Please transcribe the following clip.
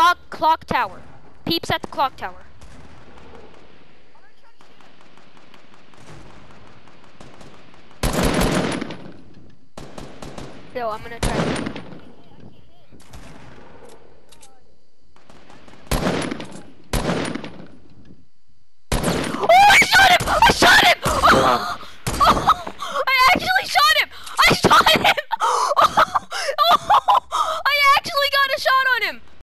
clock clock tower. Peeps at the clock tower. Yo, I'm gonna try. Oh, I shot him! I shot him!